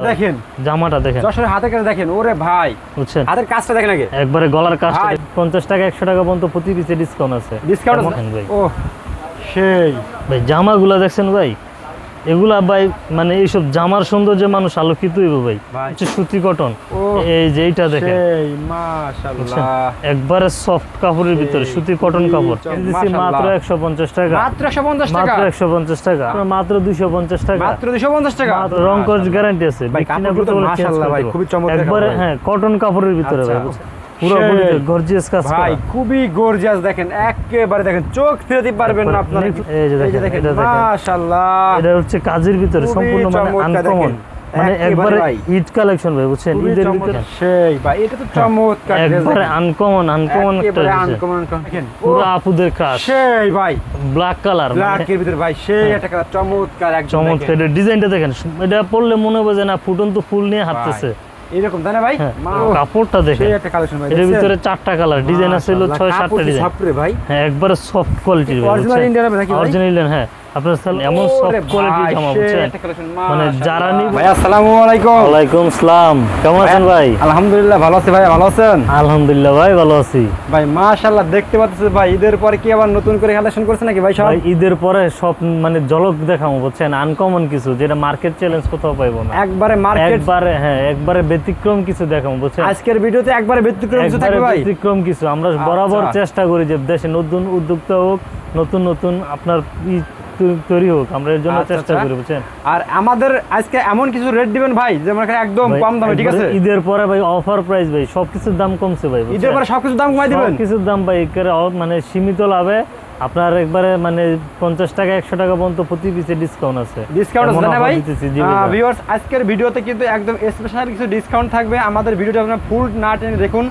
দেখেন। জামাটা দেখেন। যশোরের হাতে কাছে দেখেন ওরে ভাই। বুঝছেন? হাতের কাজটা দেখেন আগে। একবারে গলার কাজটা ভাই। পঞ্চাশ টাকা একশো টাকা পর্যন্ত প্রতি পিসে ডিসকাউন্ট আছে। ডিসকাউন্ট দেখেন ভাই? ও সেই। ভাই জামাগুলা দেখছেন ভাই? এগুলা ভাই মানে এইসব জামার সৌন্দর্যে মানুষ আলোকিত হইব ভাই। হচ্ছে সুতি কটন এই যে এইটা দেখেন। একবারে সফট কাপড়ের ভিতরে সুতি কটন কাপড়। দিচ্ছি মাত্র। একশো পঞ্চাশ টাকা। মাত্র 150 টাকা? মাত্র একশো পঞ্চাশ টাকা। মাত্র দুইশো পঞ্চাশ টাকা। মাত্র 250 টাকা? মাত্র রং গ্যারান্টি আছে। একবারে হ্যাঁ কটন কাপড়ের ভিতরে ভাই গর্জিয়াস কাজ ভাই খুবই গর্জিয়াস দেখেন একেবারে দেখেন চোখ ফেরাতে পারবেন না আপনারা। এই যে দেখেন, দেখেন এটা মাশাআল্লাহ। এটা হচ্ছে কাজের ভিতরে সম্পূর্ণ মানে চমৎকার আনকমন মানে একবারে ঈদ কালেকশন ভাই বুঝছেন? ঈদের ভিতরে। সেই ভাই এটা তো চমৎকার একবারে আনকমন আনকমন একটা একেবারে ডিজাইন। uncommon, uncommon। দেখেন, পুরো আপুদের কাজ সেই ভাই। ব্ল্যাক কালার ব্ল্যাক এর ভিতরে ভাই সেই একটা কালার চমৎকার একদম মানে চমৎকার ডিজাইনটা দেখেন এটা পড়লে মনে হবে যে না ফুটন্ত ফুল নিয়ে হাঁটতেছে। এরকম তাই না ভাই? হ্যাঁ কাপড়টা দেখেন। সেই একটা কালেকশন ভাই এর ভিতরে চারটা কালার ডিজাইন আছে হলো ডিজাইন। ভাই? হ্যাঁ একবারে সফট কোয়ালিটির অরিজিনাল ইন্ডিয়ান নাকি অরিজিনাল ইন্ডিয়ান হ্যাঁ। আপনার তাহলে এমন সফট কোয়ালিটির জামা বুঝছেন? মানে যারা নিবে- ভাই আসসালামু আলাইকুম। ওয়ালাইকুম সালাম। কেমন আছেন ভাই? আলহামদুলিল্লাহ ভালো আছি ভাই ভালো আছেন? আলহামদুলিল্লাহ ভাই ভালো আছি। ভাই মাশাআল্লাহ দেখতে পাচ্ছেন ভাই ঈদের পরে কি আবার নতুন করে কালেকশন করছে নাকি ভাই সব? ভাই ঈদের পরে সব মানে ঝলক দেখাবো বুঝছেন? আনকমন কিছু যেটা মার্কেট চ্যালেঞ্জ কোথাও পাইবো না। একবারে মার্কেট একবারে হ্যাঁ একবারে ব্যতিক্রম কিছু দেখাবো বুঝছেন? আজকের ভিডিওতে একবারে ব্যতিক্রম কিছু থাকবে ভাই। ব্যতিক্রম কিছু আমরা বরাবর আচ্ছা। চেষ্টা করি যে দেশে নতুন উদ্যোক্তা হোক নতুন নতুন আপনার তৈরি হোক আমরা এর জন্য আচ্ছা, চেষ্টা আচ্ছা। করি বুঝছেন? আর আমাদের আজকে এমন কিছু রেট দিবেন ভাই যে আমার একদম কম দামে ঠিক আছে? ঈদের পরে ভাই অফার প্রাইস ভাই সবকিছুর দাম কমছে ভাই ঈদের পরে সবকিছু দাম কমাই দিবেন? কিছুর দাম ভাই মানে সীমিত লাভে আপনার একবারে মানে পঞ্চাশ টাকা একশো টাকা পর্যন্ত প্রতি পিসে ডিসকাউন্ট আছে। ডিসকাউন্ট আছে না ভাই? ভিউয়ার্স আজকের ভিডিওতে কিন্তু একদম স্পেশাল কিছু ডিসকাউন্ট থাকবে। আমাদের ভিডিওটা আপনারা ফুল না টেনে দেখুন।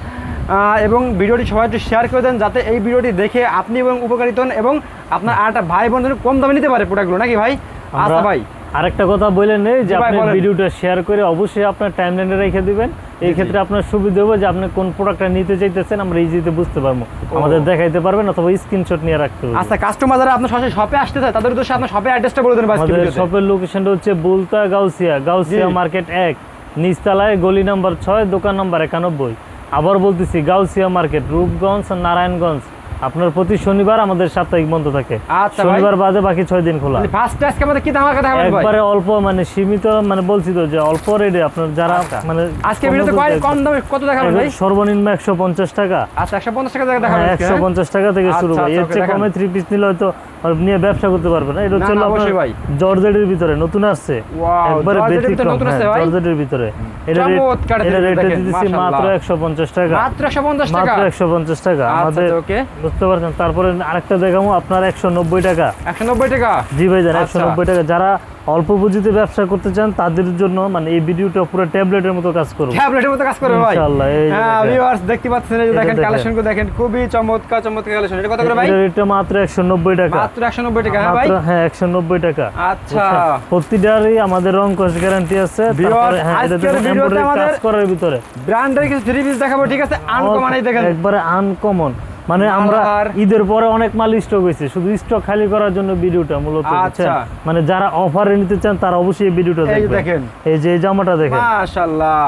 এবং ভিডিওটি সবাই একটু শেয়ার করে দেন যাতে এই ভিডিওটি দেখে আপনি এবং উপকারিত হন এবং আপনার আর একটা ভাই বোন কম দামে নিতে পারে প্রোডাক্টগুলো নাকি ভাই? আচ্ছা ভাই। আরেকটা কথা বলে নেই যে আপনি ভিডিওটা শেয়ার করে অবশ্যই আপনার টাইম লাইনে রেখে দিবেন। এই ক্ষেত্রে আপনার সুবিধা হবে যে আপনি কোন প্রোডাক্টটা নিতে চাইতেছেন আমরা ইজিতে বুঝতে পারব। আমাদের দেখাইতে পারবেন অথবা স্ক্রিনশট নিয়ে রাখতে হবে। আচ্ছা কাস্টমার যারা আপনার সরাসরি শপে আসতে চায় তাদের উদ্দেশ্যে আপনার শপের অ্যাড্রেসটা বলে দেন আমাদের শপের লোকেশনটা হচ্ছে বুলতা গাউসিয়া গাউসিয়া মার্কেট এক নিচতলায় গলি নাম্বার ছয় দোকান নাম্বার একানব্বই। আবার বলতেছি গাউসিয়া মার্কেট রূপগঞ্জ নারায়ণগঞ্জ। আপনার প্রতি শনিবার আমাদের সাপ্তাহিক বন্ধ থাকে। আচ্ছা শনিবার বাদে বাকি ছয় দিন খোলা। মানে একবারে অল্প মানে সীমিত মানে বলছি তো যে অল্প রেটে আপনার যারা আচ্ছা। মানে আজকে কম দামে কত দেখাবেন সর্বনিম্ন একশো পঞ্চাশ টাকা। আচ্ছা একশো পঞ্চাশ টাকা হ্যাঁ একশো হ্যাঁ? পঞ্চাশ টাকা থেকে শুরু ভাই এর চেয়ে কমে থ্রি পিস নিলে হয়তো নিয়ে ব্যবসা করতে এটা হচ্ছে অবশ্যই ভাই। জর্জেটের ভিতরে নতুন আসছে। একবারে জর্জেটের ব্যতিক্রম ভিতরে এটা চমৎকার এটা জিনিস রেটে দেখেন, দিতেছি মাত্র মাশাআল্লাহ। একশো পঞ্চাশ টাকা। মাত্র একশো পঞ্চাশ টাকা? মাত্র একশো পঞ্চাশ টাকা। আমাদের বুঝতে পারছেন? তারপরে আরেকটা দেখাবো আপনার একশো নব্বই টাকা। একশো নব্বই টাকা? জি ভাই জান একশো। নব্বই টাকা। যারা অল্প পুঁজিতে ব্যবসা করতে চান তাদের জন্য মানে এই ভিডিওটা পুরো ট্যাবলেটের মতো কাজ করব। ট্যাবলেটের মতো কাজ করবে ভাই। ইনশাআল্লাহ, হ্যাঁ ভিউয়ার্স দেখতে পাচ্ছেন এই যে দেখেন দেখেন। কালেকশন দেখেন খুবই চমৎকার চমৎকার কালেকশন এটা কত করে ভাই? এটা মাত্র একশো নব্বই টাকা। মাত্র টাকা হ্যাঁ ভাই? হ্যাঁ টাকা। আচ্ছা। প্রতিটারই আমাদের রং কস গ্যারান্টি আছে তারপরে হ্যাঁ এটা আজকের দেখুন ভিডিওতে embroidery আমাদের- কাজ করার ভিতরে। ব্র্যান্ডের কিছু থ্রি পিস দেখাবো ঠিক আছে? আনকমন এই দেখেন। একবারে আনকমন মানে আমরা ঈদের পরে অনেক মাল স্টক হয়েছে শুধু স্টক খালি করার জন্য ভিডিওটা মূলত আচ্ছা। মানে যারা অফারে নিতে চান তারা অবশ্যই এই ভিডিওটা দেখবেন। এই যে জামাটা দেখেন। মাশাআল্লাহ।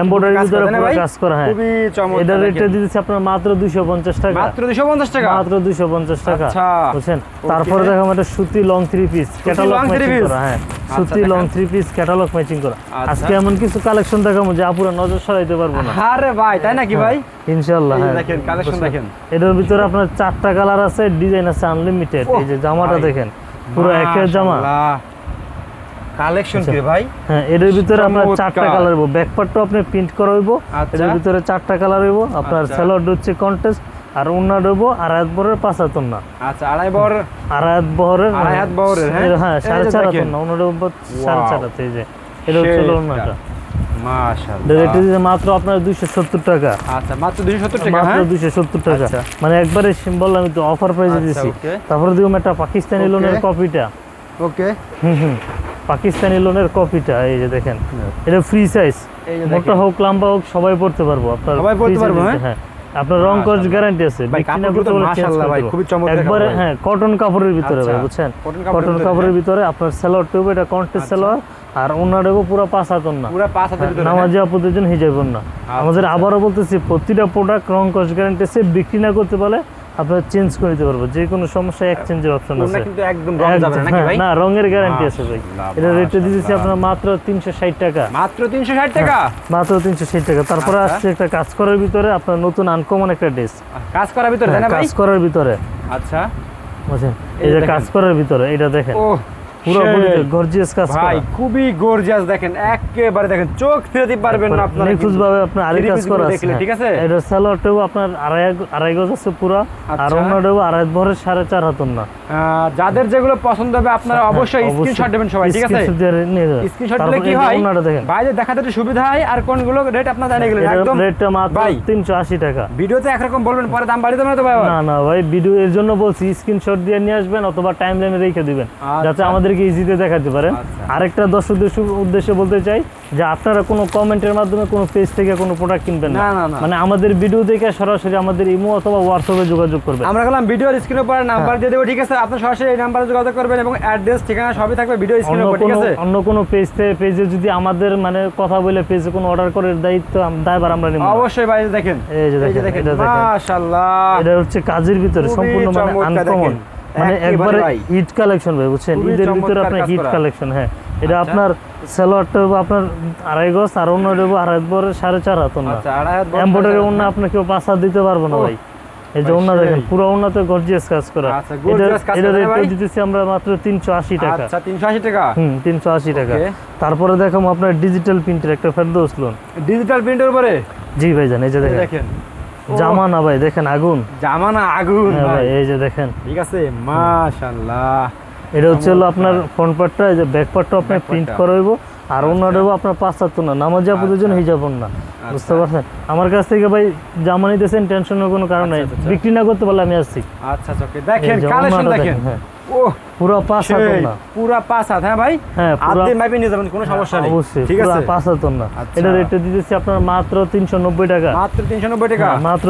এমব্রয়ডারির কাজ ভিতরে পুরো কাজ করা হ্যাঁ। খুবই এটা রেটটা দিতেছি আপনার মাত্র দুইশো পঞ্চাশ টাকা। মাত্র টাকা? মাত্র আচ্ছা। বুঝছেন? তারপরে দেখো সুতি long three piece catalogue long matching করা হ্যাঁ। আচ্ছা, সুতি long three piece catalogue matching করা। আচ্ছা। আজকে এমন কিছু কালেকশন দেখাবো যে আপুরা নজর সরাইতে পারব না। আরে ভাই তাই নাকি ভাই? ইনশাআল্লাহ হ্যাঁ। দেখেন কালেকশন দেখেন। এটার ভিতরে আপনার চারটা কালার আছে ডিজাইন আছে আনলিমিটেড এই যে জামাটা দেখেন পুরো একের জামা। কালেকশন কি ভাই? হ্যাঁ এটার ভিতরে আপনার চারটা কালার হইব ব্যাকপার্টটা আপনি প্রিন্ট করা হইব আচ্ছা। এটার ভিতরে চারটা কালার হইব। আপনার আচ্ছা। স্যালোড হচ্ছে কন্টেস্ট আর উন্না আর এক বরের পাঁচ হাতন না আচ্ছা আড়াই আড়াইয়াত বহরের আড়াই হাত বহরের, হ্যাঁ? হ্যাঁ সাড়ে চার হাত দেখেন। না ওনার সাড়ে চার হাত এই যে। এটা হচ্ছে দিতে মাত্র আপনার দুইশো সত্তর টাকা। আচ্ছা মাত্র দুশো সত্তর টাকা মাত্র হ্যাঁ? দুইশো সত্তর টাকা। আচ্ছা। মানে একবারে বললাম আমি তো অফার প্রাইসে আচ্ছা, দিছি। তারপরে দিলাম একটা পাকিস্তানি. লোনের কপিটা ওকে হুম হুম। পাকিস্তানি লোনের কপিটা এই যে দেখেন। এটা ফ্রি সাইজ মোটা হোক লম্বা হোক সবাই পড়তে পারব। আপনার সবাই পড়তে পারব, হ্যাঁ? হ্যাঁ। আপনার রং কস গ্যারান্টি আছে। ভাই, ভাই, একবারে হ্যাঁ কটন কাপড়ের ভিতরে ভাই আচ্ছা, বুঝছেন? কটন কাপড়ের হ্যাঁ। ভিতরে আপনার সেলোয়ার টিউব এটা কন্টেস্ট আচ্ছা। সেলোয়ার আর ওনারেও পুরো পাঁচ হাতন না পুরো পাঁচ হাতের ভিতরে হ্যাঁ? নামাজি আপুদের জন্য হিজাবন না আমাদের আবারও বলতেছি প্রতিটা প্রোডাক্ট রং কস গ্যারান্টি আছে। বিক্রি না করতে পারলে আপনারা চেঞ্জ করে দিতে পারব। যে কোনো সমস্যা এক্সচেঞ্জের অপশন আছে। কিন্তু একদম রং যাবে নাকি হ্যাঁ, ভাই? না রঙের গ্যারান্টি আছে ভাই। এটা রেটে দিতেছি আপনারা মাত্র তিনশো ষাট টাকা। মাত্র তিনশো ষাট টাকা? মাত্র তিনশো ষাট টাকা। তারপরে আচ্ছা। আসছে একটা কাজ করার ভিতরে আপনার নতুন আনকমন একটা ড্রেস কাজ করার ভিতরে না ভাই? কাজ করার ভিতরে। আচ্ছা। বুঝছেন? এই এই যে কাজ করার ভিতরে এটা দেখেন। ও পুরো গর্জিয়াস কাজ ভাই খুবই গর্জিয়াস দেখেন একেবারে দেখেন চোখ ফেরাতে পারবেন না আপনারা নিখুঁজ ভাবে আপনার আড়াই কাজ করা আছে। ঠিক আছে এটা সালোয়ারটাও আপনার আড়াই আড়াই গজ আছে পুরো আর আচ্ছা। আড়াই ভরের সাড়ে চার হাতন না যাদের যেগুলো পছন্দ হবে আপনারা অবশ্যই স্ক্রিনশট দেবেন সবাই ঠিক আছে Screenshot দিয়ে নিয়ে যাবেন। স্ক্রিনশট দিলে কি হয় বাইরে দেখাতে একটু সুবিধা হয় আর কোনগুলো রেট আপনার জানিয়ে গেলেন এটার একদম রেটটা মাত্র ভাই। তিনশো আশি টাকা ভিডিওতে একরকম বলবেন পরে দাম বাড়িয়ে দেবেন না তো ভাই না না ভাই ভিডিও এর জন্য বলছি স্ক্রিনশট দিয়ে নিয়ে আসবেন অথবা টাইম লাইনে রেখে দিবেন আচ্ছা। যাতে আমাদেরকে ইজিতে দেখাতে পারেন আচ্ছা। আরেকটা দর্শক উদ্দেশ্যে বলতে চাই যে আপনারা কোনো কমেন্টের মাধ্যমে কোনো পেজ থেকে কোনো প্রোডাক্ট কিনবেন না। মানে আমাদের ভিডিও দেখে সরাসরি আমাদের ইমো অথবা হোয়াটসঅ্যাপে যোগাযোগ করবেন আমরা গেলাম ভিডিওর স্ক্রিনের উপর। নাম্বার দিয়ে দেবো ঠিক আছে আপনি সরাসরি এই নাম্বারে যোগাযোগ করবেন এবং অ্যাড্রেস ঠিকানা সবই থাকবে ভিডিও অন্য স্ক্রিনের উপর ঠিক কোনো আছে অন্য কোনো পেজ থেকে পেজে যদি আমাদের মানে কথা বলে পেজে কোনো অর্ডার করার দায়িত্ব দায়ভার আমরা নিব অবশ্যই ভাই দেখেন এই যে দেখেন। মাশাআল্লাহ এটা হচ্ছে কাজের ভিতরে সম্পূর্ণ মানে আনকমন। মানে একবারে। হিট কালেকশন ভাই বুঝছেন? ঈদের ভিতরে আপনার হিট কালেকশন হ্যাঁ। এটা আচ্ছা। আপনার সালোয়ারটা আপনার আড়াই গজ আর অন্য দেবো আড়াই বড় সাড়ে চার হাত না আচ্ছা এম্বয়ডারি অন্য আপনি কেউ পাঁচ হাত দিতে পারব না ভাই। এই যে দেখেন পুরো গর্জিয়াস কাজ করা। আচ্ছা, এটা রেট দিতেছি আমরা মাত্র তিনশো আশি টাকা। আচ্ছা তিনশো আশি টাকা? হুম তিনশো আশি টাকা। তারপরে দেখো আপনার ডিজিটাল প্রিন্টের একটা ফেরদৌস লোন ডিজিটাল প্রিন্টের উপরে? জি ভাই জান এই যে দেখেন। দেখেন জামা না ভাই দেখেন আগুন। জামানা আগুন হ্যাঁ ভাই। এই যে দেখেন। ঠিক আছে? মাশাআল্লাহ এটা হচ্ছে হলো আপনার ফ্রন্ট পার্টটা এই যে ব্যাক পার্টটা আপনার প্রিন্ট করাইবো করা হইব। আর অন্যটা হইবো আপনার পাঁচ সাত না নামাজ আপুদের জন্য হিজাব না বুঝতে পারছেন? আমার কাছ থেকে ভাই জামা নিতেছেন টেনশনের কোনো কারণ নাই। আচ্ছা, আচ্ছা। বিক্রি না করতে পারলে আমি আসছি। আচ্ছা আচ্ছা দেখেন কালেকশন দেখেন হ্যাঁ। পুরো পাঁচ না পুরা পাঁচ হাত হ্যাঁ ভাই? হ্যাঁ আপনি মাইপে নিয়ে যাবেন কোনো সমস্যা নেই। অবশ্যই ঠিক আছে? পাঁচ হাত না আচ্ছা। এটা রেটটা দিতেছি আপনার মাত্র তিনশো নব্বই টাকা। মাত্র তিনশো নব্বই টাকা? হ্যাঁ, মাত্র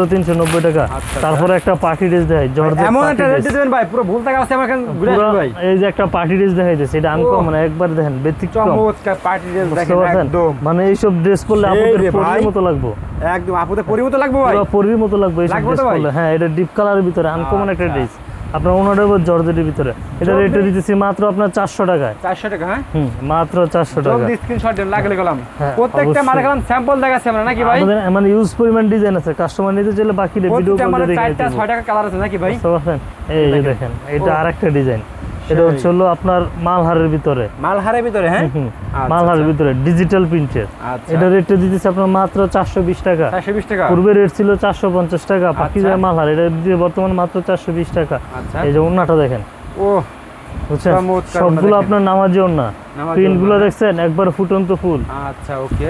টাকা। আচ্ছা, তারপরে একটা পার্টি ড্রেস দেয় জর্জেট এমন party একটা রেট দিবেন ভাই পুরো ভুল টাকা আছে আমার এখানে ঘুরে ভাই। এই যে একটা পার্টি ড্রেস দেখাইতেছে এটা আনকমন একবার দেখেন ব্যতিক্রম। চমৎকার পার্টি ড্রেস দেখেন একদম। মানে এইসব ড্রেস পরলে আপনাদের। পরির মতো লাগবে। একদম আপুদের পরিবর্তন লাগবে ভাই? পুরো পরির মতো লাগবে ড্রেস পরলে। হ্যাঁ এটা ডিপ কালারের ভিতরে আনকমন একটা আচ্ছা। ড্রেস আপনার ওনার জর্জেটের ভিতরে। এটা? রেটে দিতেছি মাত্র আপনার চারশো টাকায়। চারশো টাকা হ্যাঁ? হুম মাত্র চারশো টাকা। স্ক্রিনশট দেন লাগলে গেলাম প্রত্যেকটা অবশ্যই। গেলাম স্যাম্পল দেখাচ্ছি আমরা নাকি ভাই? আমাদের মানে ইউজ পরিমাণ ডিজাইন আছে কাস্টমার নিতে চাইলে বাকি ভিডিও করে দেখে ভাই? বুঝতে এই দেখেন। এটা। আরেকটা ডিজাইন এটা। হচ্ছে হলো আপনার মালহারের ভিতরে। মালহারের ভিতরে হ্যাঁ? আচ্ছা, মালহারের আচ্ছা। ভিতরে ডিজিটাল প্রিন্টের আচ্ছা। এটা রেটটা দিতেছে আপনার মাত্র চারশো বিশ টাকা। চারশো বিশ টাকা? পূর্বে রেট ছিল চারশো পঞ্চাশ টাকা বাকি আচ্ছা। মালহার এটা দিয়ে বর্তমান মাত্র চারশো বিশ টাকা। এই যে ওন্নাটা দেখেন। ও বুঝছেন? সবগুলো আপনার নামাজি ওন্না নামাজি প্রিন্টগুলো দেখছেন? একবার ফুটন্ত ফুল। আচ্ছা ওকে।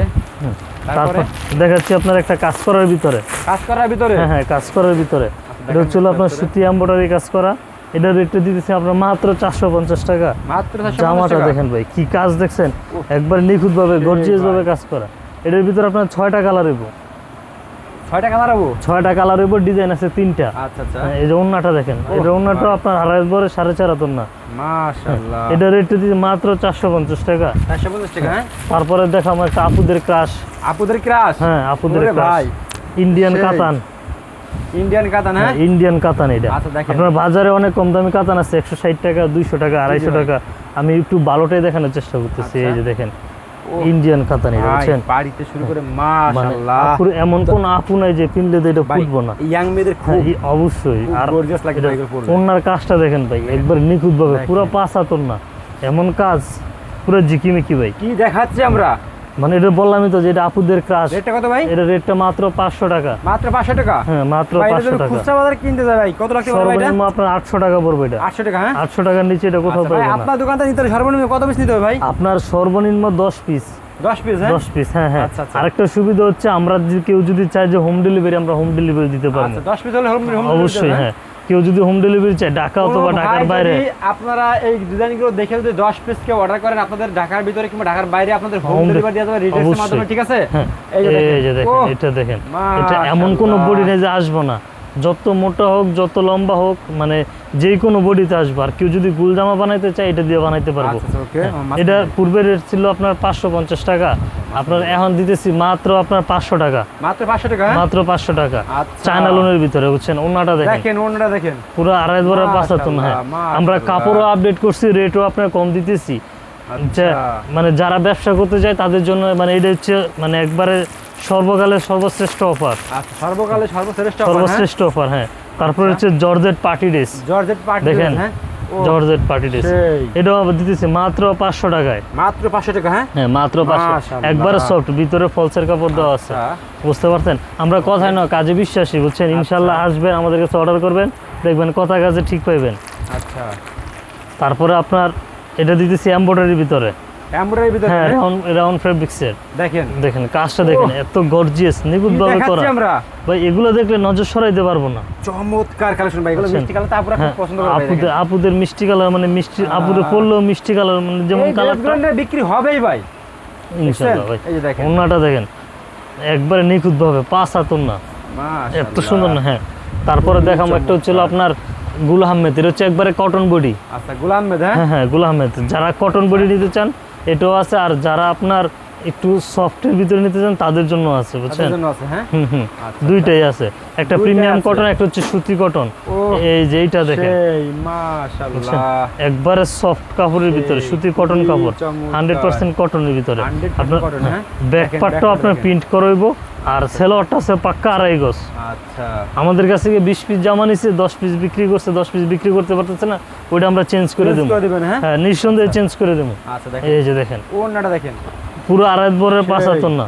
তারপরে? দেখাচ্ছি আপনার একটা কাজ করার ভিতরে। কাজ করার ভিতরে? হ্যাঁ হ্যাঁ কাজ করার ভিতরে। এটা হচ্ছে আপনার সুতি এম্বয়ডারি কাজ করা। এটা রেটটা দিতেছে আপনার মাত্র চারশো পঞ্চাশ টাকা। মাত্র জামাটা দেখেন ভাই কি কাজ দেখছেন? একবার নিখুঁত ভাবে গর্জিয়াস ভাবে কাজ করা। এটার ভিতরে আপনার ছয়টা কালার হইব। ছয়টা কালার হব ছয়টা কালার হইব ডিজাইন আছে তিনটা। আচ্ছা আচ্ছা। হ্যাঁ, এই যে ওন্নাটা দেখেন এটা ওন্নাটা আপনার আড়াই বরে সাড়ে চার হাতর না মাশাআল্লাহ। এটা রেটটা দিচ্ছে মাত্র চারশো পঞ্চাশ টাকা। চারশো পঞ্চাশ টাকা হ্যাঁ? তারপরে দেখাম একটা আপুদের ক্রাশ আপুদের ক্রাশ হ্যাঁ আপুদের ক্রাশ ইন্ডিয়ান। কাতান ইন্ডিয়ান কাতান হ্যাঁ ইন্ডিয়ান কাতান এটা। আচ্ছা। আপনার বাজারে অনেক কম দামি কাতান আছে একশো ষাট টাকা দুইশো টাকা আড়াইশো। টাকা। আমি একটু ভালোটাই দেখানোর চেষ্টা করতেছি আচ্ছা। এই যে দেখেন ইন্ডিয়ান কাতান এটা বুঝছেন? বাড়িতে শুরু করে মানে মাশাআল্লাহ আপুর এমন কোন আপু নাই যে পিনলে তো এটা ফুটবো না। ইয়াং মেয়েদের হ্যাঁ, খুব অবশ্যই। আর gorgeous লাগে এটা ভাই ওনার কাজটা দেখেন ভাই একবার নিখুঁত ভাবে। পুরো পাঁচ হাতর না এমন কাজ পুরো জিকিমিকি ভাই। কি দেখাচ্ছি আমরা? মানে এটা বললামই তো যে এটা আপুদের ক্রাশ রেটটা কত ভাই? এটা রেটটা মাত্র পাঁচশো টাকা। মাত্র পাঁচশো টাকা? হ্যাঁ মাত্র ভাই, এটা পাঁচশো যদি টাকা। খুচরা বাজারে কিনতে যায় ভাই কত পারে ভাই এটা? সর্বনিম্ন আপনার আটশো টাকা পড়বে এটা। আটশো টাকা হ্যাঁ? আটশো টাকার নিচে এটা কোথাও আচ্ছা, পাবেন না। আপনার দোকানটা নিতে সর্বনিম্ন কত পিস নিতে হবে ভাই? আপনার সর্বনিম্ন দশ পিস। দশ পিস হ্যাঁ? দশ পিস হ্যাঁ হ্যাঁ। আচ্ছা, আচ্ছা। আরেকটা সুবিধা হচ্ছে আমরা যদি কেউ যদি চাই যে হোম ডেলিভারি আমরা হোম ডেলিভারি দিতে পারব। আচ্ছা দশ পিস হলে হোম হোম অবশ্যই হ্যাঁ? কেউ যদি হোম ডেলিভারি চায় ঢাকা অথবা ঢাকার বাইরে। আপনারা এই ডিজাইনগুলো দেখে যদি 10 পিস কেউ অর্ডার করেন আপনাদের ঢাকার ভিতরে কিংবা ঢাকার বাইরে আপনাদের হোম ডেলিভারি দেওয়া যাবে মাধ্যমে ঠিক আছে? হ্যাঁ। এই যে দেখেন। এটা দেখেন। এটা এমন কোন বডি নেই যে আসব না। যত মোটা হোক যত লম্বা হোক মানে যে কোনো বডিতে আসব। আর কেউ যদি গুল জামা বানাইতে চায় এটা দিয়ে বানাইতে পারব। আচ্ছা, ওকে হ্যাঁ, এটা পূর্বে রেট ছিল আপনার পাঁচশো পঞ্চাশ টাকা। আপনার এখন দিতেছি মাত্র আপনার পাঁচশো টাকা। মাত্র 500 টাকা হ্যাঁ? মাত্র পাঁচশো টাকা। আচ্ছা। চায়না লোনের ভিতরে বুঝছেন? ওনাটা দেখেন। দেখেন ওনাটা দেখেন। পুরো আড়াই ধরে পাঁচাতন হ্যাঁ। আমরা কাপড়ও আপডেট করছি রেটও আপনার কম দিতেছি। আচ্ছা। মানে যারা ব্যবসা করতে চায় তাদের জন্য মানে এটা হচ্ছে মানে একবারে সর্বকালের সর্বশ্রেষ্ঠ অফার। আচ্ছা সর্বকালে সর্বশ্রেষ্ঠ হ্যাঁ? সর্বশ্রেষ্ঠ অফার হ্যাঁ। তারপরে হচ্ছে georgette party dress. Georgette party দেখেন হ্যাঁ? Georgette party dress. এটাও দিতেছি মাত্র পাঁচশো টাকায়। মাত্র 500 টাকা হ্যাঁ? হ্যাঁ মাত্র পাঁচশো। মাশাআল্লাহ। একবারে সফট ভিতরে ফলসের কাপড় দেওয়া আছে। আচ্ছা। বুঝতে পারছেন? আমরা কথায় না কাজে বিশ্বাসী বুঝছেন? ইনশাল্লাহ আসবেন আমাদের কাছে অর্ডার করবেন দেখবেন কথা কাজে ঠিক পাইবেন। আচ্ছা। তারপরে আপনার এটা দিতেছি এমব্রয়ডারির ভিতরে। এমব্রয়ডারি ভিতরে হ্যাঁ? রাউন্ড রাউন্ড ফেব্রিক্সের দেখেন। দেখেন কাজটা দেখেন এত গর্জিয়াস করা। আমরা। ভাই এগুলো দেখলে নজর সরাইতে পারব না। চমৎকার কালেকশন ভাই এগুলো মিষ্টি কালার তো আপুরা খুব হ্যাঁ, পছন্দ করে আপুদের আপুদের মিষ্টি কালার মানে মিষ্টি আপুদের। পড়লেও মিষ্টি কালার মানে যেমন কালারটা বিক্রি হবেই ভাই। ইনশাল্লাহ ভাই এই যে দেখেন। একবারে নিখুঁত ভাবে পাঁচ হাতুন না এত সুন্দর না হ্যাঁ। তারপরে দেখাম একটা হচ্ছিল আপনার গুল আহমেদ এটা হচ্ছে একবারে কটন বডি আচ্ছা গোলাম মেদ হ্যাঁ? হ্যাঁ হ্যাঁ গুল আহমেদ। যারা কটন বডি নিতে চান এটাও আছে আর যারা আপনার একটু সফটের ভিতরে নিতে চান তাদের জন্য আছে বুঝছেন? হ্যাঁ? হুম হুম আচ্ছা, দুইটাই আছে। একটা প্রিমিয়াম কটন একটা হচ্ছে সুতি কটন এই যে এইটা দেখেন। একবারে সফট কাপড়ের ভিতরে সুতি কটন কাপড়। হান্ড্রেড পার্সেন্ট কটনের ভিতরে। 100% আপনার হ্যাঁ? ব্যাক পার্টটাও আপনার। প্রিন্ট করাইব। আর সেলোয়ারটা আছে পাক্কা আড়াই গজ। আচ্ছা। আমাদের কাছে থেকে বিশ পিস জামা নিচ্ছে দশ পিস বিক্রি করছে দশ পিস বিক্রি করতে পারতেছে না ওইটা আমরা চেঞ্জ করে দেবো। করে দিবেন হ্যাঁ? হ্যাঁ নিঃসন্দেহে চেঞ্জ করে দেবো। আচ্ছা দেখেন। এই যে দেখেন। ওনাটা দেখেন। পুরো আড়াই বরের পাঁচ। হাতন না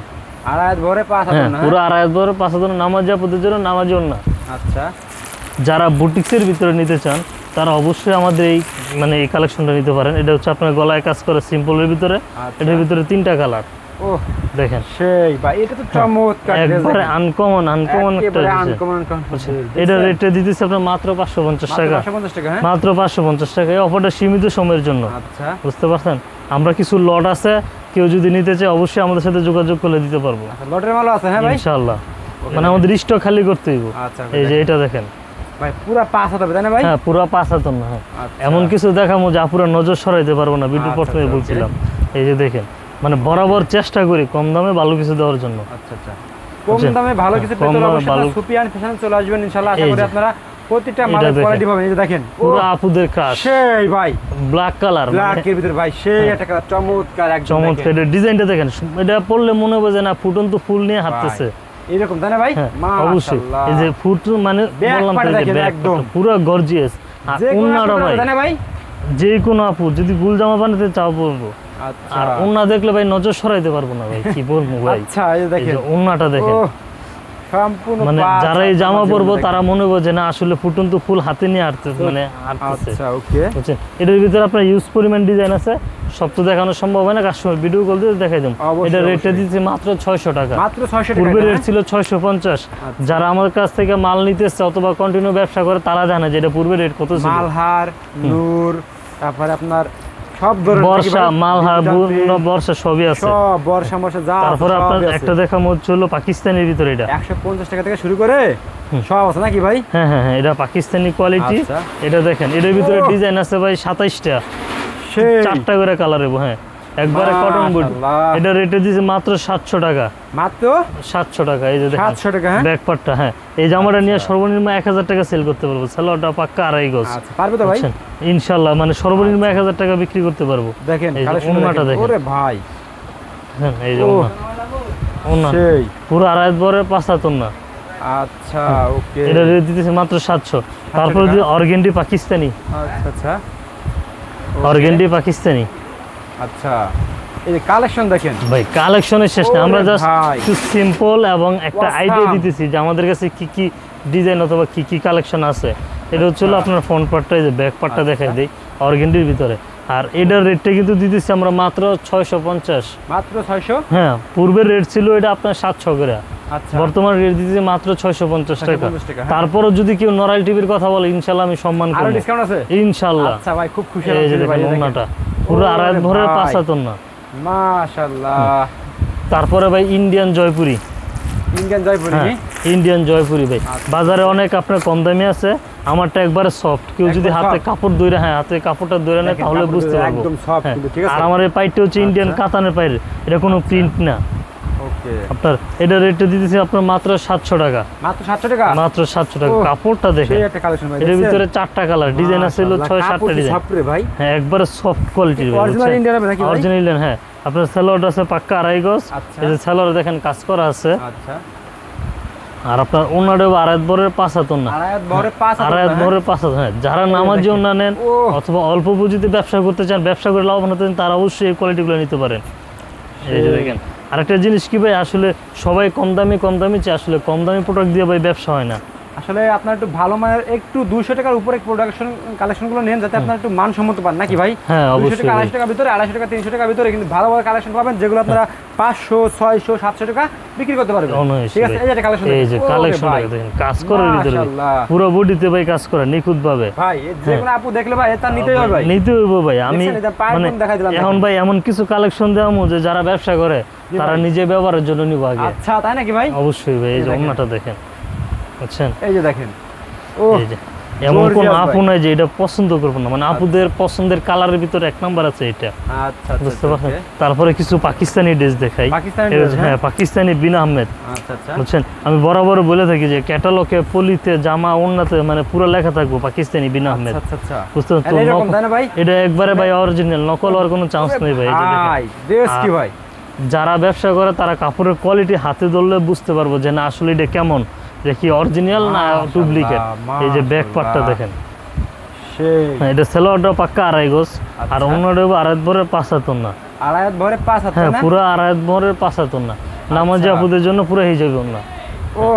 আড়াই ভরে পাঁচ হ্যাঁ না পুরো আড়াই বরের পাঁচ হাতন নামাজ আপুদের জন্য নামাজ না আচ্ছা। যারা বুটিক্সের ভিতরে নিতে চান তারা অবশ্যই আমাদের এই মানে এই কালেকশনটা নিতে পারেন। এটা হচ্ছে আপনার গলায় কাজ করা সিম্পলের ভিতরে। আচ্ছা। এটার ভিতরে তিনটা কালার ও দেখেন সেই ভাই এটা তো চমৎকার একবারে। Uncommon uncommon. এটা রেটটা দিতেছে আপনার মাত্র টাকা। 550 টাকা হ্যাঁ? মাত্র পাঁচশো পঞ্চাশ টাকা এই অফারটা সীমিত সময়ের জন্য। আচ্ছা। বুঝতে পারছেন? আমরা কিছু লট আছে কেউ যদি নিতে চায় অবশ্যই আমাদের সাথে যোগাযোগ করে দিতে পারব। আচ্ছা লটের মালও আছে হ্যাঁ ভাই? ইনশাআল্লাহ। মানে আমাদের স্টক খালি করতে হইব। আচ্ছা এই যে এটা দেখেন। ভাই পুরো পাঁচ হাজার তাই না ভাই? হ্যাঁ পুরো পাঁচ হাতন না হ্যাঁ। আচ্ছা। এমন কিছু দেখামো যা পুরো নজর সরাইতে পারব না ভিডিও আচ্ছা, প্রথমে আচ্ছা, বলছিলাম। এই যে দেখেন মানে বরাবর চেষ্টা করি কম দামে ভালো কিছু দেওয়ার জন্য। আচ্ছা আচ্ছা। কম দামে ভালো কিছু পেতে হলে দামে অবশ্যই ভালো- আপনারা সুপিয়ান ফ্যাশনে চলে আসবেন ইনশাআল্লাহ। আশা করি যে। আপনারা প্রতিটা মালের কোয়ালিটি পাবেন। এই যে দেখেন পুরো আপুদের ক্রাশ সেই ভাই। ব্ল্যাক কালার ব্ল্যাক এর ভিতরে ভাই সেই একটা কালার চমৎকার একদম চমৎকার। দেখেন। ডিজাইনটা দেখেন এটা পড়লে মনে হবে যে না ফুটন্ত ফুল নিয়ে হাঁটতেছে। এরকম তাই না ভাই? হ্যাঁ অবশ্যই। এই যে ফুট মানে বললাম তো একদম। পুরো গর্জিয়াস আর কোনো উন্নাটা ভাই। তাই না ভাই? যে কোনো আপু যদি গুল জামা বানাতে চাও বলব। আর উন্না দেখলে ভাই নজর সরাইতে পারব না ভাই কি বলব ভাই? আচ্ছা এই দেখেন। উন্নাটা দেখেন। সম্পূর্ণ মানে যারা এই জামা পরবো তারা মনে করবে যে না আসলে ফুটন্ত ফুল হাতে নিয়ে হাঁটতে মানে হাঁটতেছে। আচ্ছা ওকে। বুঝছেন? এটার ভিতরে আপনার ইউজ পরিমাণ ডিজাইন আছে। সব তো দেখানো সম্ভব হয় না কাস্টমার ভিডিও কল দিয়ে দেখাই দেবো। এটা রেটটা। দিচ্ছে মাত্র ছয়শো টাকা। মাত্র 600 টাকা পূর্বে রেট হ্যাঁ? ছিল ছয়শো পঞ্চাশ। যারা আমার কাছ থেকে মাল নিতেছে অথবা কন্টিনিউ ব্যবসা করে তারা জানে যে এটা পূর্বে রেট কত ছিল। মালহার নূর তারপরে আপনার সব ধরনের বর্ষা মালহা বুনো, বর্ষা সবই আছে। সব বর্ষা মর্ষা যা তারপর আপনার একটা দেখা হচ্ছে হলো পাকিস্তানের ভিতরে এটা। 150 টাকা থেকে শুরু করে সব আছে নাকি ভাই? হ্যাঁ হ্যাঁ হ্যাঁ এটা পাকিস্তানি কোয়ালিটি আচ্ছা। এটা দেখেন এটার ভিতরে ডিজাইন আছে ভাই সাতাইশটা। সেই চারটা করে কালার হ্যাঁ। একবারে কটন বুট এটা রেটে দিয়েছে মাত্র সাতশো টাকা। মাত্র? সাতশো টাকা এই যে দেখেন। 700 টাকা হ্যাঁ? হ্যাঁ। এই জামাটা নিয়ে সর্বনিম্ন এক হাজার টাকা সেল করতে পারব। সালোয়ারটা পাক্কা আড়াই গজ। আচ্ছা পারবে তো ভাই? বুঝছেন? ইনশাল্লাহ মানে সর্বনিম্ন এক হাজার টাকা বিক্রি করতে পারব। দেখেন এই যে collection দেখেন। ওরে ভাই। হ্যাঁ এই যে। ওড়না সেই। পুরো আড়াই বরের পাঁচ হাতন না আচ্ছা ওকে। এটা রেট দিতেছে মাত্র সাতশো। তারপরে টাকা? যদি অর্গেন্ডি পাকিস্তানি। আচ্ছা আচ্ছা। অর্গেন্ডি পাকিস্তানি। আচ্ছা এই যে কালেকশন দেখেন। ভাই কালেকশনের শেষ না আমরা জাস্ট একটু সিম্পল এবং একটা আইডিয়া দিতেছি যে আমাদের কাছে কি কি ডিজাইন অথবা কি কি কালেকশন আছে। এটা হচ্ছে আপনার ফ্রন্ট পার্টটা যে ব্যাক পার্টটা আচ্ছা। দেখাই দিই অর্গেন্ডির ভিতরে। আর এটার রেটটা কিন্তু দিতেছি আমরা মাত্র ছয়শো পঞ্চাশ। মাত্র 600 হ্যাঁ পূর্বের রেট ছিল এটা আপনার সাতশো করে। আচ্ছা। বর্তমান রেট দিতেছি মাত্র ছয়শো পঞ্চাশ টাকা 650 টাকা, হ্যাঁ। তারপরও যদি কেউ নরাইল টিভির কথা বলে ইনশাল্লাহ আমি সম্মান আছে? ইনশাল্লাহ আচ্ছা ভাই খুব খুশি এই যে দেখেন পুরো ওরে আড়াই ভরের পাঁচ হাতন না। মাশাআল্লাহ তারপরে ভাই Indian Jaipuri Indian Jaipuri Indian Jaipuri ভাই। বাজারে অনেক আপনার কম দামি আছে। আমারটা একবারে সফট কেউ যদি হাতে কাপড় দইরা হ্যাঁ হাতে কাপড়টা দইরা নেয় তাহলে বুঝতে পারব। হ্যাঁ? আর আমার এই পাইটটা হচ্ছে ইন্ডিয়ান আচ্ছা। কাতানের পাইর। এটা কোনো প্রিন্ট না। আপনার এটা রেটটা দিতেছি আপনার মাত্র সাতশো টাকা। মাত্র 700 টাকা? মাত্র সাতশো টাকা। কাপড়টা দেখেন। একটা কালেকশন ভাই দেখছেন? ভিতরে চারটা কালার ডিজাইন আছে হলো মাশাআল্লাহ, ছয় কাপড় সাতটা কি ডিজাইন soft রে ভাই। হ্যাঁ একবারে সফট কোয়ালিটির অরিজিনাল ইন্ডিয়ান নাকি অরিজিনাল ইন্ডিয়ান হ্যাঁ। আপনার স্যালোয়ার আছে পাক্কা আড়াই গজ। আচ্ছা। এই যে স্যালোয়ার দেখেন কাজ করা আছে। আচ্ছা। আর আপনার ওনারও আড়াই বরের পাঁচ হাতন না আড়াই হাত হাত না, হ্যাঁ? বরের পাঁচ হাত হ্যাঁ। যারা নামাজি ওনা নেন অথবা অল্প পুঁজিতে ব্যবসা করতে চান ব্যবসা করে লাভবান হতে চান তারা অবশ্যই এই কোয়ালিটিগুলো নিতে পারেন। এই যে দেখেন। আরেকটা জিনিস কি ভাই আসলে সবাই কম দামি কম দামি চায় আসলে কম দামি প্রোডাক্ট দিয়ে ভাই ব্যবসা হয় না। আসলে আপনার একটু ভালো মানের একটু দুশো টাকার উপরে প্রোডাকশন কালেকশনগুলো নেন যাতে আপনার একটু মানসম্মত পান নাকি ভাই? হ্যাঁ, দুশো টাকা আড়াইশো টাকার ভিতরে আড়াইশো টাকা তিনশো টাকার ভিতরে কিন্তু ভালো ভালো কালেকশন পাবেন যেগুলো আপনারা পাঁচশো ছয়শো সাতশো টাকা বিক্রি করতে পারবেন। ঠিক আছে এই যে কালেকশন এই যে কালেকশন দেখেন কাজ করার ভিতরে পুরো বডিতে ভাই কাজ করে নিখুঁত ভাবে ভাই যে কোনো আপু দেখলে ভাই এটা নিতে হবে ভাই। নিতে হইব ভাই। আমি মানে দেখাই দিলাম এখন ভাই এমন কিছু কালেকশন দেওয়া যে যারা ব্যবসা করে তারা নিজে ব্যবহারের জন্য নিব আগে। আচ্ছা তাই নাকি ভাই? অবশ্যই ভাই এই যে। অন্যটা দেখেন বুঝছেন? এই যে দেখেন। ও এই যে এমন কোন আপু নাই যে এটা পছন্দ করব না। মানে আপুদের পছন্দের কালারের ভিতরে এক নাম্বার আছে এটা। আচ্ছা বুঝতে আচ্ছা পারছেন? তারপরে কিছু পাকিস্তানি ড্রেস দেখাই। হ্যাঁ? হ্যাঁ পাকিস্তানি বিনা আহমেদ। আচ্ছা আচ্ছা। বুঝছেন? আমি বরাবর বলে থাকি যে ক্যাটালগে পলিতে জামা ওন্নাতে মানে পুরো লেখা থাকব পাকিস্তানি বিনা আহমেদ। আচ্ছা আচ্ছা। বুঝতে পারছেন? এটা একবারে ভাই অরিজিনাল নকল হওয়ার কোনো চান্স নেই ভাই ড্রেস কি ভাই? যারা ব্যবসা করে তারা কাপড়ের কোয়ালিটি হাতে ধরলে বুঝতে পারব যে না আসলে এটা কেমন যে কি অরিজিনাল না ডুপ্লিকেট এই যে ব্যাক পার্টটা দেখেন। হ্যাঁ, এটা সেলোয়ারটা পাক্কা আড়াই আর আচ্ছা। অন্যটা আড়াই ভরের পাঁচ হাতন না আড়াই ভরে পাঁচ হ্যাঁ পুরো আড়াই ভরের পাঁচ হাতন না নামাজি আচ্ছা। আপুদের জন্য পুরো হিজাবি না ও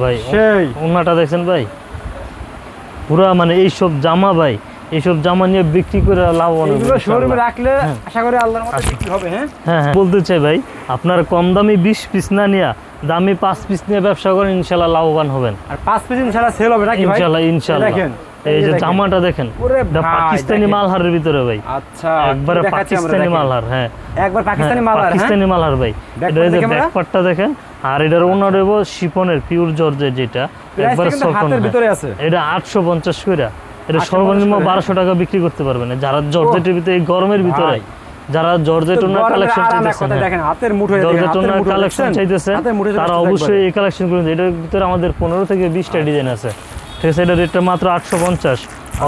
ভাই সেই। ওনাটা দেখছেন ভাই? পুরা মানে এইসব জামা ভাই এইসব জামা নিয়ে বিক্রি করে লাভবান এগুলো শোরুমে রাখলে আশা করি আল্লাহর মতো বিক্রি হবে হ্যাঁ? হ্যাঁ হ্যাঁ। বলতে চাই ভাই আপনার কম দামি বিশ পিস না নিয়ে দামি পাঁচ পিস নিয়ে ব্যবসা করেন ইনশাল্লাহ লাভবান হবেন। আর পাঁচ পিস ইনশাআল্লাহ সেল হবে নাকি ভাই? ইনশাল্লাহ ইনশাল্লাহ দেখেন এই যে জামাটা দেখেন এটা পাকিস্তানি। মালহারের ভিতরে ভাই। আচ্ছা একবারে আমরা, পাকিস্তানি। মালহার হ্যাঁ। একবার পাকিস্তানি হ্যাঁ, মাল আর হ্যাঁ? পাকিস্তানি মালহার ভাই। এটা এই যে দেখি আমরা? ব্যাক পার্টটা দেখেন আর এটার ওনার হইব শিপনের পিওর জর্জের যেটা একবারে সফট ভিতরে আছে। এটা আটশো পঞ্চাশ কইরা। এটা সর্বনিম্ন বারোশো টাকা বিক্রি করতে পারবেন যারা জর্জেটের ভিতরে এই গরমের ভিতরে যারা কালেকশন চাইতেছেন হ্যাঁ। দেখেন হাতের মুঠোয় কালেকশন চাইতেছে তারা অবশ্যই এই কালেকশন করুন এটার ভিতরে আমাদের পনেরো থেকে বিশটা ডিজাইন আছে। ঠিক আছে এটার রেটটা মাত্র আটশো পঞ্চাশ।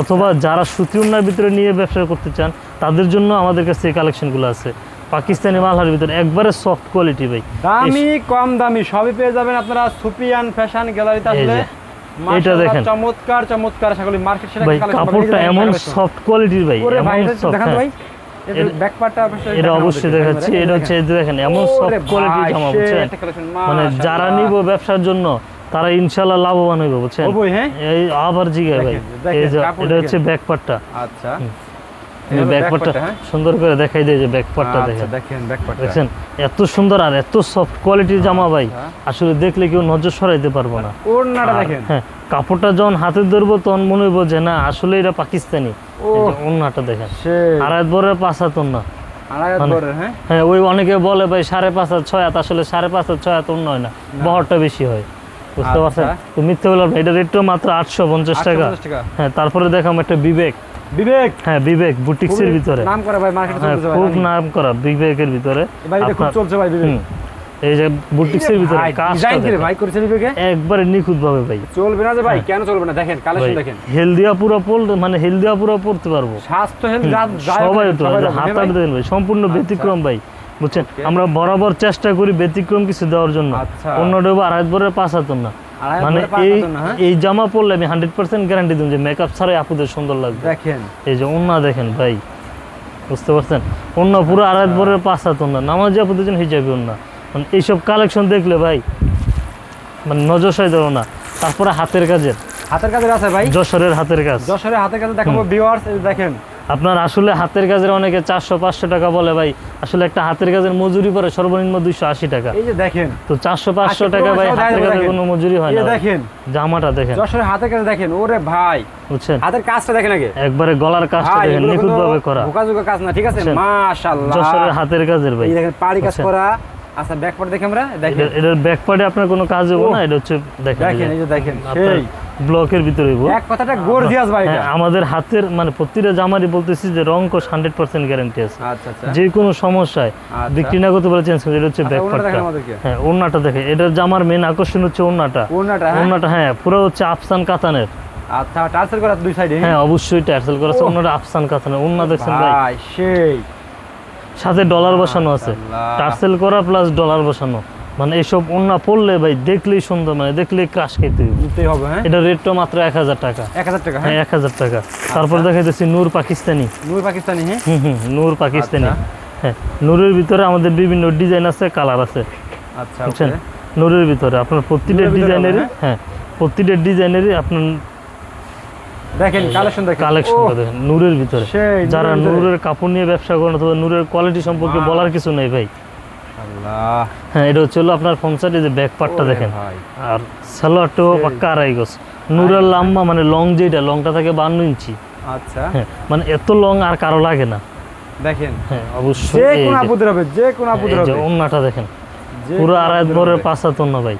অথবা যারা সুতি উন্নার ভিতরে নিয়ে ব্যবসা করতে চান তাদের জন্য আমাদের কাছে এই কালেকশনগুলো আছে। পাকিস্তানি মালহার ভিতরে একবারে সফট কোয়ালিটি ভাই। দামি কম দামি সবই পেয়ে যাবেন আপনারা। সুপিয়ান ফ্যাশন গ্যালারিতে আসলে মাশাআল্লাহ, দেখেন। চমৎকার চমৎকার মার্কেট সেরা কাপড়টা এমন সফট কোয়ালিটির ভাই এমন এটা হ্যাঁ। ভাই। এটা এটা- পার্টটা অবশ্যই এটা দেখাচ্ছি এটা হচ্ছে দেখেন। এমন সফট কোয়ালিটির ভাই, জামা বুঝছেন? মানে যারা। নিব ব্যবসার জন্য তারা ইনশাল্লাহ লাভবান হইব বুঝছেন? হ্যাঁ? এই আবার জিগায় ভাই এটা হচ্ছে ব্যাকপারটা আচ্ছা। হ্যাঁ? সুন্দর করে দেখাই দেয় যে ব্যাক দেখেন। দেখেন ব্যাক পার্টটা এত সুন্দর আর এত সফট কোয়ালিটির জামা ভাই। আসলে দেখলে কেউ নজর সরাইতে পারব না। ওড়নাটা দেখেন। কাপড়টা যখন হাতে ধরবো তখন মনে হইব যে না আসলে এটা পাকিস্তানি। ও এই যে ওড়নাটা দেখেন। সেই আর পাঁচ হাতন না আড়াই হাত ওই অনেকে বলে ভাই সাড়ে পাঁচ হাত ছয় হাত। আসলে সাড়ে পাঁচ হাত ছয় হাত অন্য হয় না। বহরটা বেশি হয়। বুঝতে আচ্ছা। পারছেন? তো মিথ্যে বললাম এটা রেটটা মাত্র আটশো পঞ্চাশ টাকা। হ্যাঁ তারপরে দেখাম একটা বিবেক। বিবেক? হ্যাঁ বিবেক বুটিক্সের ভিতরে। নাম করা ভাই মার্কেটে হ্যাঁ চলতেছে ভাই খুব নাম। করা বিবেকের ভিতরে। ভাই এটা খুব চলছে ভাই বিবেক। এই যে বুটিক্সের ভিতরে ভাই, কাজটা করেছে বিবেকে? একবারে নিখুঁত ভাবে ভাই। চলবে না যে ভাই কেন চলবে না? দেখেন কালেকশন দেখেন। হেলদিয়া পুরো পড়লে মানে হেলদিয়া পুরো পড়তে পারব। স্বাস্থ্য হেলথ সবাই তো হাত দেবেন ভাই সম্পূর্ণ ব্যতিক্রম ভাই বুঝছেন? আমরা বরাবর চেষ্টা করি ব্যতিক্রম কিছু দেওয়ার জন্য। আচ্ছা। অন্য ডেবো আড়াই বরের পাঁচ হাতন না। মানে এই হ্যাঁ? এই জামা পরলে আমি হান্ড্রেড পার্সেন্ট গ্যারান্টি দিন যে মেকআপ ছাড়াই আপুদের সুন্দর লাগবে। দেখেন। এই যে অন্য দেখেন ভাই বুঝতে পারছেন? অন্য পুরো আড়াই বরের পাঁচ হাতন না নামাজি আপুদের জন্য হিসাবে অন্য মানে এইসব কালেকশন দেখলে ভাই মানে নজর সাই দেবো না। তারপরে হাতের কাজের। হাতের কাজের আছে ভাই। যশোরের হাতের কাজ। যশোরের হাতের কাজে দেখাবো ভিউয়ার্স দেখেন। আপনার আসলে হাতের কাজের অনেকে চারশো পাঁচশো টাকা বলে ভাই। আসলে একটা হাতের কাজের মজুরি পড়ে সর্বনিম্ন দুইশো আশি টাকা। এই যে দেখেন। তো চারশো পাঁচশো টাকা ভাই হাতের কাজের কোনো মজুরি হয় না দেখেন। জামাটা দেখেন। যশোরের হাতের কাছে দেখেন। ওরে ভাই। বুঝছেন? হাতের কাজটা দেখেন আগে। একবারে গলার কাজটা দেখেন নিখুঁত ভাবে করা। বোকাঝোকা কাজ না ঠিক আছে? মাশাআল্লাহ যশোরের হাতের কাজের ভাই। এই দেখেন পাড়ি কাজ করা। আচ্ছা ব্যাক পার্ট দেখে আমরা? দেখেন। এটা- এটার ব্যাক পার্টে আপনার কোনো কাজ হব না এটা হচ্ছে দেখেন দেখেন এই যে দেখেন সেই। ব্লকের ভিতরে হইবো। এক কথাটা গর্জিয়াস ভাই হ্যাঁ, এটা আমাদের হাতের মানে প্রতিটা জামারই বলতেছি যে রং হান্ড্রেড পার্সেন্ট গ্যারান্টি আছে। আচ্ছা আচ্ছা। যে কোনো সমস্যায় আচ্ছা। বিক্রি না করতে পারে চেঞ্জ করে এটা হচ্ছে আচ্ছা, ব্যাক ওনাটা পার্টটা দেখেন হ্যাঁ ওন্নাটা দেখে এটার জামার মেন আকর্ষণ হচ্ছে ওন্নাটা ওড়নাটা হ্যাঁ? ওন্নাটা হ্যাঁ পুরো হচ্ছে আফসান কাতানের। আচ্ছা টার্সেল করা দুই সাইডে হ্যাঁ অবশ্যই টার্সেল করা আছে। ওন্নাটা আফসান কাতানের ওন্না দেখছেন ভাই। ভাই সেই। সাথে ডলার বসানো আছে। টার্সেল করা প্লাস ডলার বসানো। মানে এইসব ওন্না পড়লে ভাই দেখলেই সুন্দর মানে দেখলেই ক্রাশ খেতে হবে। হ্যাঁ? এটা রেটটা মাত্র এক হাজার টাকা। এক হাজার টাকা হ্যাঁ? হ্যাঁ এক হাজার টাকা। তারপর দেখাইতেছি নূর পাকিস্তানি। নূর পাকিস্তানি হ্যাঁ? হুম হুম নূর পাকিস্তানি। আচ্ছা। হ্যাঁ নূরের ভিতরে আমাদের বিভিন্ন ডিজাইন আছে কালার আছে। আচ্ছা বুঝছেন? নূরের ভিতরে আপনার প্রতিটা ডিজাইনেরই আবার, হ্যাঁ প্রতিটা ডিজাইনেরই আপনার দেখেন কালেকশন দেখেন। কালেকশনটা দেখেন নূরের ভিতরে। যারা নূরের কাপড় নিয়ে ব্যবসা করেন অথবা নূরের কোয়ালিটি সম্পর্কে বলার কিছু নেই ভাই। হ্যাঁ এটা হচ্ছে আপনার ফোন সাইড যে ব্যাক পার্টটা দেখেন। আর সালোয়ারটাও। পাক্কা আড়াই গজ। নূরের লম্বা মানে লং যেটা লংটা থাকে বান্ন ইঞ্চি। আচ্ছা। হ্যাঁ মানে এত লং আর কারও লাগে না। দেখেন। হ্যাঁ অবশ্যই যে এই কোন আপুদের হবে যে কোন আপুদের হবে। ওন্নাটা দেখেন। পুরো আড়াই বরের পাঁচ হাত ভাই।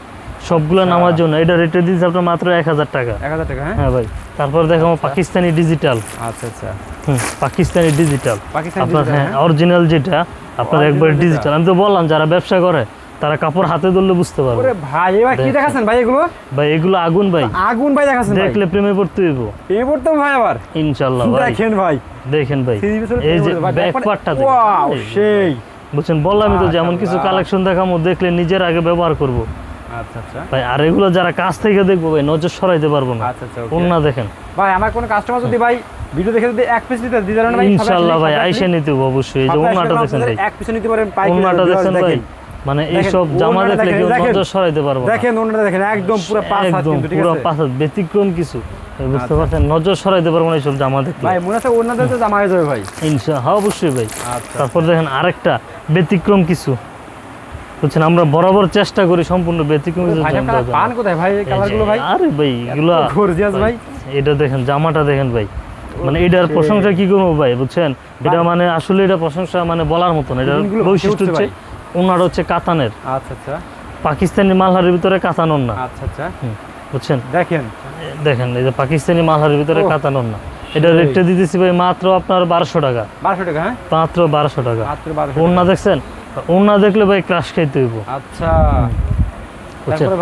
সবগুলো আচ্ছা। নামার জন্য। এটা রেটে দিয়েছে আপনার মাত্র এক হাজার টাকা। এক হাজার টাকা হ্যাঁ? হ্যাঁ ভাই। তারপর দেখো পাকিস্তানি ডিজিটাল আচ্ছা আচ্ছা। হুম পাকিস্তানি ডিজিটাল আপনার হ্যাঁ হ্যাঁ? অরিজিনাল যেটা আপনার একবার ডিজিটাল আমি তো বললাম যারা ব্যবসা করে তারা কাপড় হাতে ধরলে বুঝতে পারবে। ওরে ভাই এবার কি দেখেন। দেখাচ্ছেন ভাই এগুলো? ভাই এগুলো আগুন ভাই। আগুন ভাই দেখাচ্ছেন ভাই। দেখলে প্রেমে পড়তে হইব। পেয়ে পড়তাম ভাই আবার। ইনশাল্লাহ ভাই। দেখেন ভাই। দেখেন ভাই। এই যে প্রেমে ব্যাক পার্টটা Wow, সেই। বুঝছেন বললামই তো যেমন কিছু কালেকশন দেখামো দেখলে নিজের আগে ব্যবহার করব। আচ্ছা আচ্ছা ভাই আর এগুলো যারা কাছ থেকে দেখব ভাই নজর সরাইতে পারব না। আচ্ছা আচ্ছা দেখেন। ভাই আমার কোনো কাস্টমার যদি ভাই ভিডিও দেখে যদি এক পিস নিতে দিতে পারেন ভাই ইনশাল্লাহ ভাই আইসা নিতে অবশ্যই। যে ওন্নাটা দেখেন ভাই। এক পিস নিতে পারেন পাইকারি ওন্নাটা দেখেন ভাই। মানে এইসব জামা দেখলে কেউ নজর সরাইতে পারব দেখেন ওনাটা দেখেন একদম পুরো পাঁচ হাত কিন্তু ঠিক পুরো পাঁচ হাত ব্যতিক্রম কিছু। বুঝতে আচ্ছা। পারছেন? নজর সরাইতে পারব না এইসব জামা দেখলে। ভাই মনে হচ্ছে ওনাদের তো জামা হয়ে যাবে ভাই। ইনশা অবশ্যই ভাই। আচ্ছা। তারপর দেখেন আরেকটা ব্যতিক্রম কিছু। বুঝছেন আমরা বরাবর চেষ্টা করি সম্পূর্ণ ব্যতিক্রম কিছু ভাই জামা কালার দেওয়ার পান কোথায় ভাই এই এই যে- কালারগুলো ভাই? আরে ভাই এগুলা গর্জিয়াস ভাই। এটা দেখেন জামাটা দেখেন ভাই। মানে এটার প্রশংসা কি করব ভাই বুঝছেন? এটা মানে আসলে এটা প্রশংসা মানে বলার মতন এটার বৈশিষ্ট্য হচ্ছে ওনার হচ্ছে কাতানের। আচ্ছা আচ্ছা। পাকিস্তানি মালহারের ভিতরে কাতানোর না। আচ্ছা আচ্ছা। বুঝছেন? দেখেন। দেখেন এই যে পাকিস্তানি মালহারের ভিতরে কাতানোর না। এটা রেটটা দিতেছি ভাই মাত্র আপনার বারোশো টাকা। বারোশো টাকা হ্যাঁ? মাত্র বারোশো টাকা। মাত্র বারোশো ওন্না দেখছেন? ওন্না দেখলে ভাই ক্রাশ খাইতে হইব। আচ্ছা।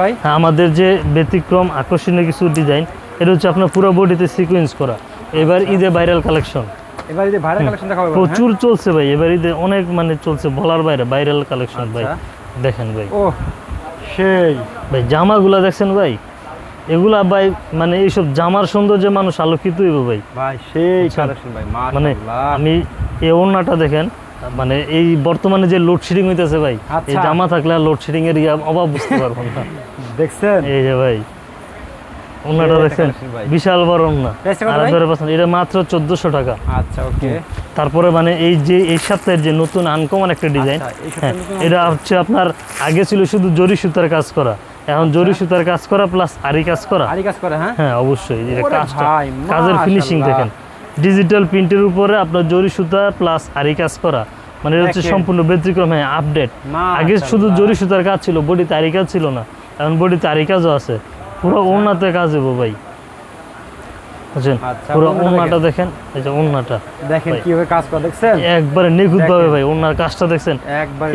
ভাই? হ্যাঁ, আমাদের যে ব্যতিক্রম আকর্ষণীয় কিছু ডিজাইন এটা হচ্ছে আপনার পুরো বডিতে সিকোয়েন্স করা। এবার ঈদে ভাইরাল কালেকশন এবার এই ভাইরাল কালেকশন দেখাবো প্রচুর চলছে ভাই এবার ঈদে অনেক মানে চলছে বলার বাইরে ভাইরাল কালেকশন ভাই। আচ্ছা। দেখেন ভাই। হ্যাঁ? ও সেই। ভাই জামাগুলা দেখছেন ভাই? এগুলা ভাই মানে এইসব জামার সৌন্দর্যে মানুষ আলোকিত হইব ভাই। ভাই সেই আচ্ছা। কালেকশন ভাই মানে আমি এই ওড়নাটা দেখেন মানে এই বর্তমানে যে লোডশেডিং হইতেছে ভাই এই আচ্ছা। জামা থাকলে আর লোডশেডিং এর অভাব বুঝতে পারব না। দেখছেন? এই যে ভাই ওনাটা দেখছেন বিশাল বড় ওনা Price টা কত আর ভাই? একবারে পাচ্ছেন এটা মাত্র চোদ্দশো টাকা। আচ্ছা ওকে। তারপরে মানে এই যে এই সপ্তাহের যে নতুন আনকমন একটা ডিজাইন আচ্ছা, হ্যাঁ এটা হচ্ছে আপনার আগে ছিল শুধু জরি সুতার কাজ করা। এখন জরি সুতার কাজ করা প্লাস আরি কাজ করা। আরি কাজ করে হ্যাঁ? হ্যাঁ অবশ্যই কাজের ফিনিশিং দেখেন। ডিজিটাল প্রিন্টের উপরে আপনার জরি সুতা প্লাস আরি কাজ করা। মানে এটা হচ্ছে সম্পূর্ণ ব্যতিক্রম হ্যাঁ আপডেট আগে শুধু জরি সুতার কাজ ছিল বডিতে আরি কাজ ছিল না। এখন বডিতে আরি কাজও আছে। পুরো ওন্নাতে কাজ দেবো ভাই। বুঝছেন? আচ্ছা, পুরো দেখেন। এই যে ওন্নাটা দেখেন কীভাবে কাজ করে দেখছেন? একবারে নিখুঁত ভাবে ভাই ওনার কাজটা দেখছেন।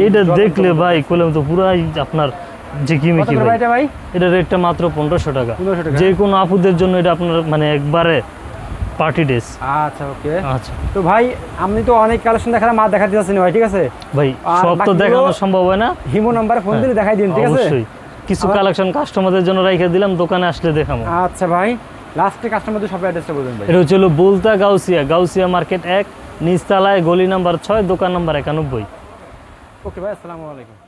এটা দেখলে ভাই কইলাম তো পুরাই আপনার করে ভাই। এটা রেটটা মাত্র পনেরোশো টাকা। 1500 টাকা? যে কোনো আপুদের জন্য এটা আপনার মানে একবারে পার্টি ড্রেস আচ্ছা ওকে আচ্ছা। তো ভাই আপনি তো অনেক কালেকশন দেখালাম আর দেখাতে যাচ্ছেন ভাই ঠিক আছে? ভাই সব তো দেখানো সম্ভব হয় না। হিমো নাম্বারে ফোন দিলে দেখাই দিন ঠিক আছে? অবশ্যই। কিছু কালেকশন কাস্টমারদের জন্য রেখে দিলাম দোকানে আসলে দেখাবো। আচ্ছা ভাই লাস্টে কাস্টমারদের সব অ্যাড্রেসটা বলবেন ভাই। এটা হচ্ছে বুলতা গাউসিয়া গাউসিয়া মার্কেট এক নিচতলায় গলি নাম্বার ছয় দোকান নাম্বার একানব্বই। ওকে ভাই আসসালামু আলাইকুম।